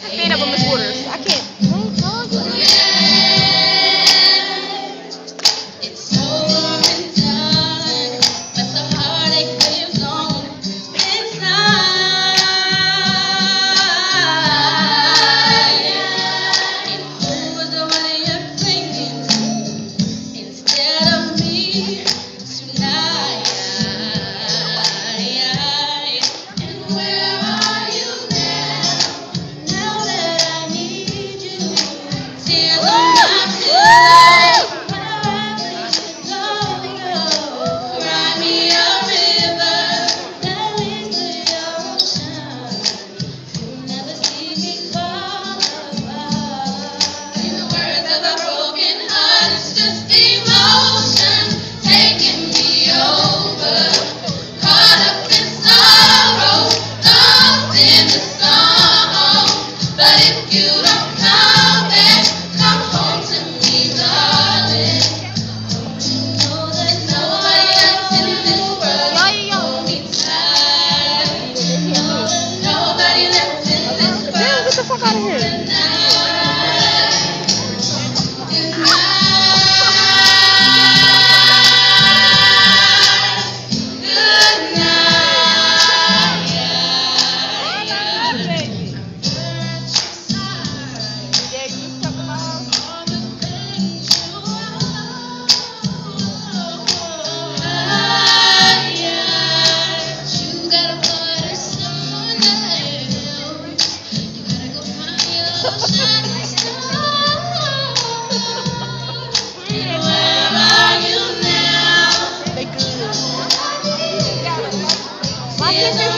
Stand up with Miss Waters. I can't. You Aqui a gente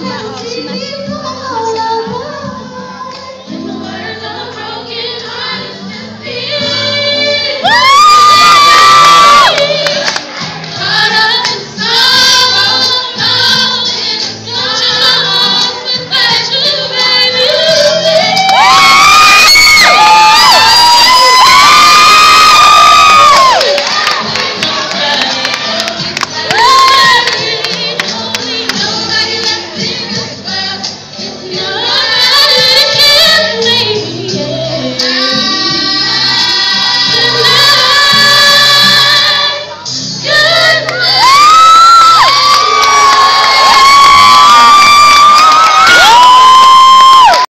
那好。